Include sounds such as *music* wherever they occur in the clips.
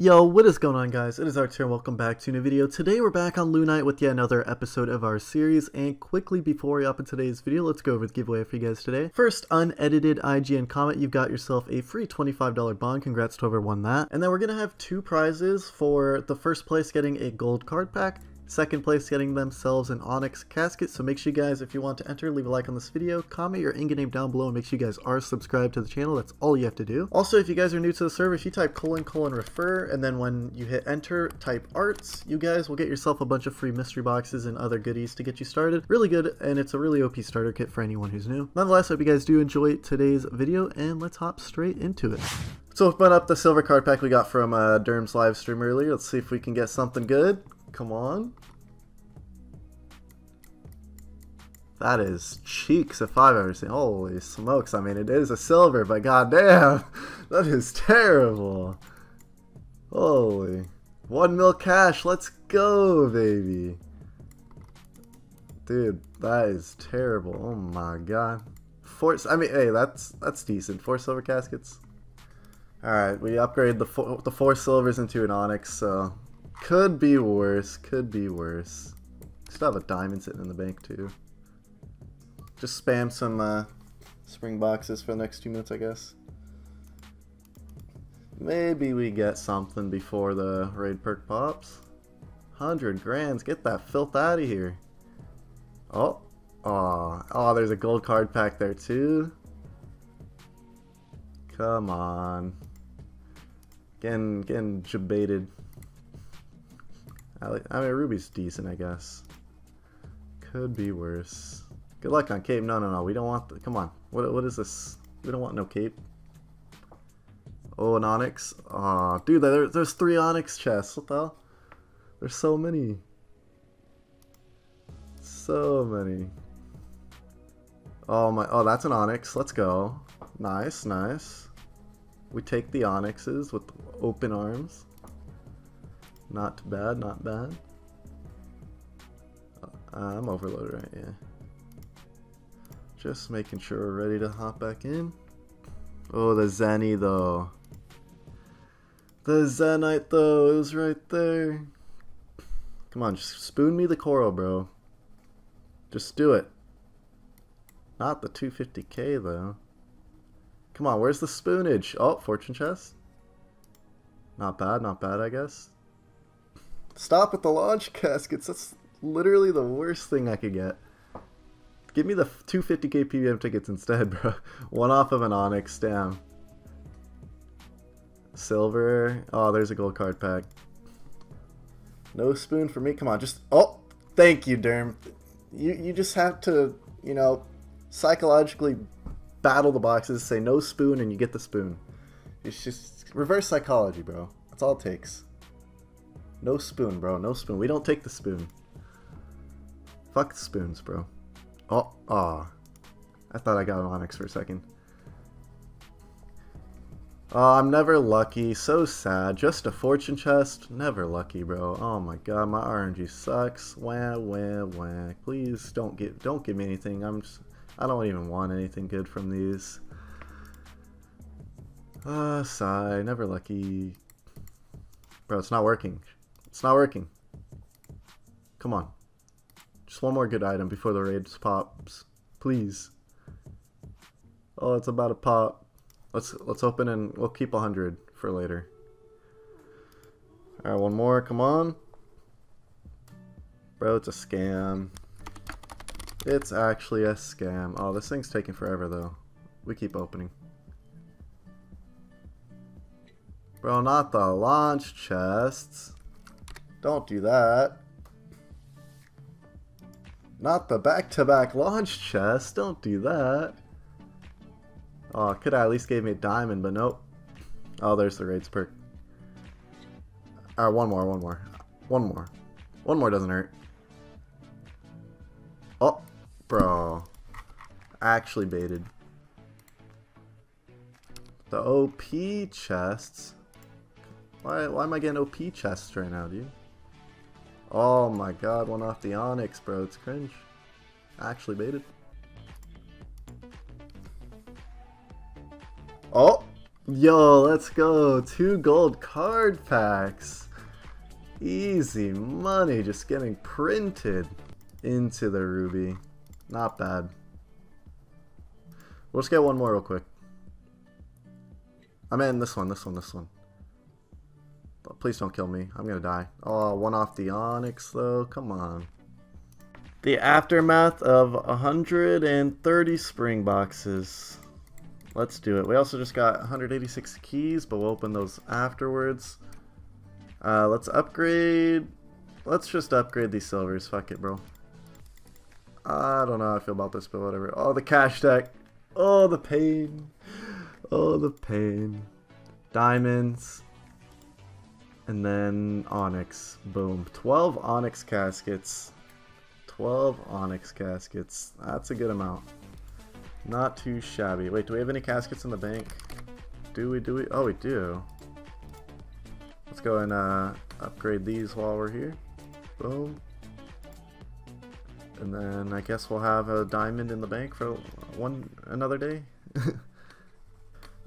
Yo, what is going on guys? It is Artz here and welcome back to a new video. Today we're back on Lunite with yet another episode of our series and quickly before we open today's video, let's go over the giveaway for you guys today. First, unedited IGN comment, you've got yourself a free $25 bond, congrats to whoever won that. And then we're going to have two prizes for the first place getting a gold card pack Second place getting themselves an Onyx casket, so make sure you guys, if you want to enter, leave a like on this video, comment your Inga name down below, and make sure you guys are subscribed to the channel, that's all you have to do. Also, if you guys are new to the server, if you type colon colon refer, and then when you hit enter, type Artz, you guys will get yourself a bunch of free mystery boxes and other goodies to get you started. Really good, and it's a really OP starter kit for anyone who's new. Nonetheless, I hope you guys do enjoy today's video, and let's hop straight into it. So open up the silver card pack we got from uh, Derm's live stream earlier. Let's see if we can get something good. Come on. That is cheeks if I've ever seen. Holy smokes. I mean, it is a silver, but goddamn. *laughs* That is terrible. Holy. One mil cash. Let's go, baby. Dude, that is terrible. Oh my god. Four, I mean, hey, that's that's decent. Four silver caskets. Alright, we upgraded the four, the four silvers into an onyx, so could be worse. Could be worse. Still have a diamond sitting in the bank, too. Just spam some uh, spring boxes for the next two minutes, I guess. Maybe we get something before the raid perk pops. 100 grands, get that filth out of here. Oh, oh, oh, there's a gold card pack there too. Come on. Getting, getting jebaited. I, mean, Ruby's decent, I guess. Could be worse. Good luck on cape. No, no, no. We don't want... The, come on. What, what is this? We don't want no cape. Oh, an onyx. Aw, dude, there, there's three onyx chests. What the hell? There's so many. So many. Oh my, oh, that's an onyx. Let's go. Nice, nice. We take the onyxes with open arms. Not bad, not bad. Uh, I'm overloaded, right? Yeah. Just making sure we're ready to hop back in. Oh, the Zenny though. The Zenyte though is right there. Come on, just spoon me the coral, bro. Just do it. Not the 250k though. Come on, where's the spoonage? Oh, fortune chest. Not bad, not bad, I guess. Stop at the launch caskets. That's literally the worst thing I could get. Give me the 250k PBM tickets instead, *laughs* bro. One off of an Onyx, damn. Silver. Oh, there's a gold card pack. No spoon for me. Come on, just... Oh, thank you, Derm. You, you just have to, you know, psychologically battle the boxes, say no spoon, and you get the spoon. It's just reverse psychology, bro. That's all it takes. No spoon, bro. No spoon. We don't take the spoon. Fuck the spoons, bro. Oh, ah. I thought I got an Onyx for a second. Oh, I'm never lucky. So sad. Just a fortune chest. Never lucky, bro. Oh my god, my RNG sucks. Wah wah wah. Please don't give don't give me anything. I'm just I don't even want anything good from these. Ah, uh, sigh. Never lucky. Bro, it's not working. It's not working. Come on. Just one more good item before the raid pops. Please. Oh, it's about to pop. Let's let's open and we'll keep a hundred for later. Alright, one more, come on. Bro, it's a scam. It's actually a scam. Oh, this thing's taking forever though. We keep opening. Bro, not the launch chests. Don't do that. Not the back-to-back -back launch chest. Don't do that. Oh, could have at least gave me a diamond, but nope. Oh, there's the raids perk. Alright, one more, one more. One more. One more doesn't hurt. Oh, bro. Actually baited. The OP chests. Why, why am I getting OP chests right now, dude? Oh my god, one off the Onyx, bro. It's cringe. I Actually baited. Oh! Yo, let's go. Two gold card packs. Easy money just getting printed into the ruby. Not bad. We'll just get one more real quick. I mean, this one, this one, this one. Please don't kill me. I'm gonna die. Oh, one off the Onyx, though. Come on. The aftermath of 130 spring boxes. Let's do it. We also just got 186 keys, but we'll open those afterwards. Uh, let's upgrade. Let's just upgrade these silvers. Fuck it, bro. I don't know how I feel about this, but whatever. Oh, the cash deck. Oh, the pain. *gasps* Oh, the pain. Diamonds. And then Onyx. Boom. 12 Onyx caskets. 12 Onyx caskets. That's a good amount. Not too shabby. Wait, do we have any caskets in the bank? Do we, do we? Oh, we do. Let's go and uh, upgrade these while we're here. Boom. And then I guess we'll have a diamond in the bank for one another day. *laughs*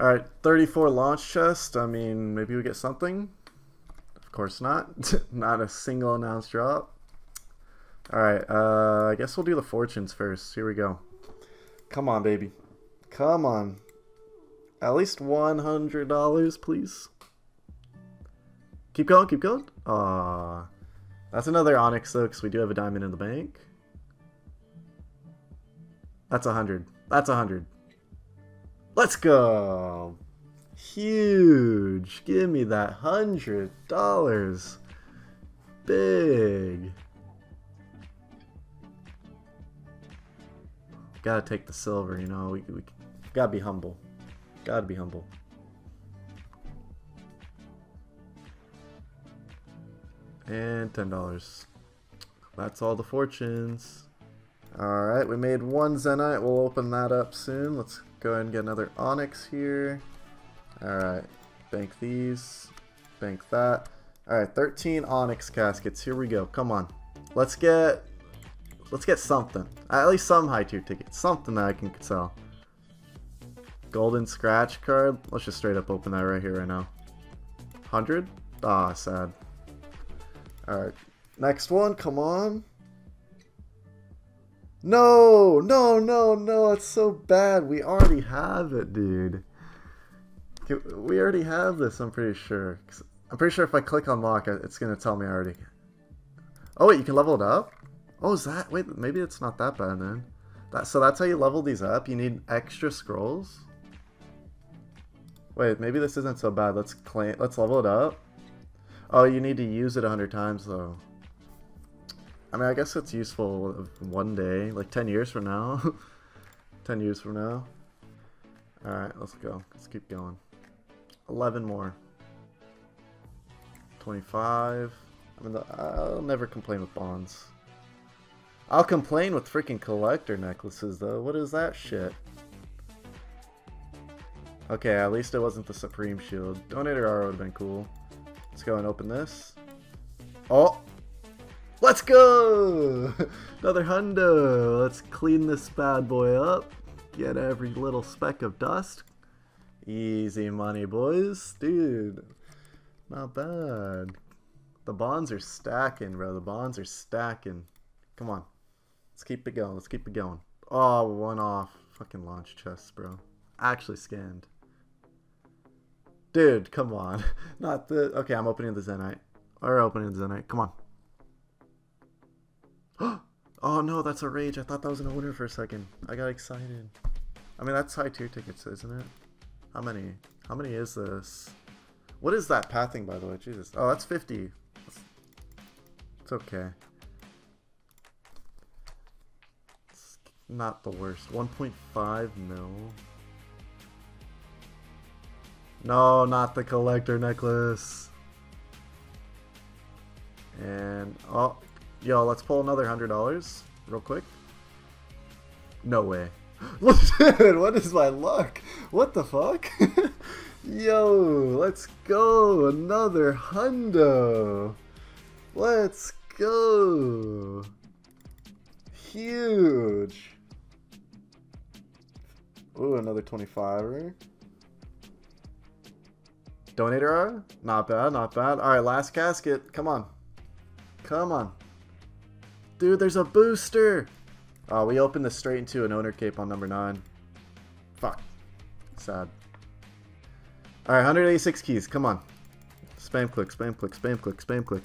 Alright, 34 launch chest. I mean, maybe we get something. Course not. *laughs* not a single announced drop. Alright, uh, I guess we'll do the fortunes first. Here we go. Come on, baby. Come on. At least $100, please. Keep going, keep going. Ah, That's another Onyx, though, because we do have a diamond in the bank. That's a 100. That's a 100. Let's go. Huge. Give me that $100. Big. Gotta take the silver, you know. We, we gotta be humble. Gotta be humble. And $10. That's all the fortunes. Alright, we made one Zenyte. We'll open that up soon. Let's go ahead and get another Onyx here. Alright, bank these. Bank that. Alright, 13 Onyx caskets. Here we go. Come on. Let's get Let's get something. At least some high tier tickets. Something that I can sell. Golden scratch card. Let's just straight up open that right here, right now. 100? Ah, sad. Alright. Next one, come on. No, no, no, no, it's so bad. We already have it, dude. We already have this, I'm pretty sure. I'm pretty sure if I click unlock, it, it's going to tell me already. Oh, wait, you can level it up? Oh, is that? Wait, maybe it's not that bad then. That, so that's how you level these up? You need extra scrolls? Wait, maybe this isn't so bad. Let's claim. Let's level it up. Oh, you need to use it a hundred times though. I mean, I guess it's useful one day, like 10 years from now. *laughs* 10 years from now. Alright, let's go. Let's keep going. 11 more. 25. I mean, I'll never complain with bonds. I'll complain with freaking collector necklaces, though. What is that shit? Okay, at least it wasn't the Supreme Shield. Donator R would have been cool. Let's go and open this. Oh! Let's go! *laughs* Another hundo! Let's clean this bad boy up. Get every little speck of dust. Easy money, boys. Dude, not bad. The bonds are stacking, bro. The bonds are stacking. Come on. Let's keep it going. Let's keep it going. Oh, one off. Fucking launch chests, bro. Actually scanned. Dude, come on. *laughs* Not the... Okay, I'm opening the Zenyte. Or opening the Zenyte. Come on. *gasps* oh, no, that's a rage. I thought that was an winner for a second. I got excited. I mean, that's high tier tickets, isn't it? How many? How many is this? What is that pathing, by the way? Jesus. Oh, that's 50. It's okay. not the worst. 1.5 mil. No, not the collector necklace. And, oh, yo, let's pull another $100 real quick. No way. Dude, *gasps* what is my luck? What the fuck? *laughs* yo, let's go. Another hundo. Let's go. Huge. Ooh, another 25er. Donator? Not bad, not bad. Alright, last casket. Come on. Come on. Dude, there's a booster! Oh, we opened this straight into an owner cape on number 9. Fuck. Sad. Alright, 186 keys. Come on. Spam click, spam click, spam click, spam click.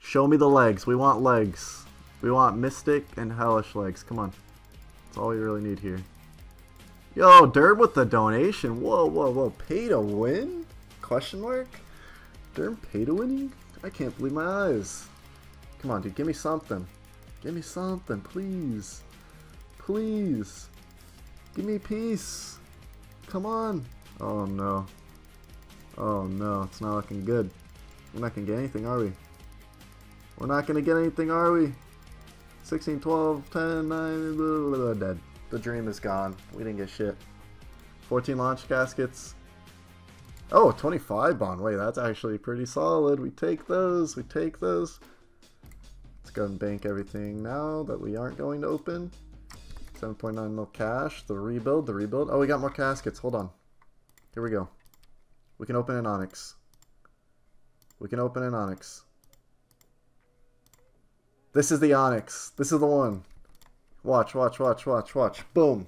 Show me the legs. We want legs. We want Mystic and Hellish legs. Come on. That's all we really need here. Yo, Derb with the donation. Whoa, whoa, whoa. Pay to win? Question mark? Derb pay to winning? I can't believe my eyes. Come on, dude. Give me something. Give me something, please. Please. Give me peace. Come on. Oh, no. Oh, no. It's not looking good. We're not going to get anything, are we? We're not going to get anything, are we? 16, 12, 10, 9, blah, blah, blah, dead. The dream is gone. We didn't get shit. 14 launch caskets. Oh, 25 bond. Wait, that's actually pretty solid. We take those. We take those. Let's go and bank everything now that we aren't going to open. 7.9 mil cash. The rebuild. The rebuild. Oh, we got more caskets. Hold on. Here we go. We can open an Onyx. We can open an Onyx. This is the Onyx. This is the one. Watch, watch, watch, watch, watch. Boom.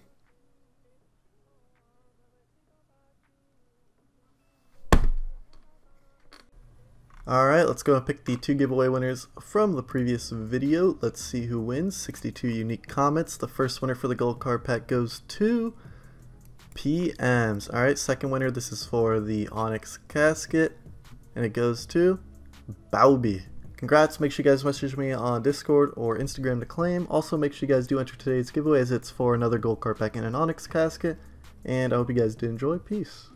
Alright, let's go and pick the two giveaway winners from the previous video. Let's see who wins. 62 unique comments. The first winner for the gold card pack goes to PMs. Alright, second winner, this is for the Onyx casket. And it goes to Bowby. Congrats, make sure you guys message me on Discord or Instagram to claim. Also, make sure you guys do enter today's giveaway as it's for another gold card pack and an Onyx casket. And I hope you guys did enjoy. Peace.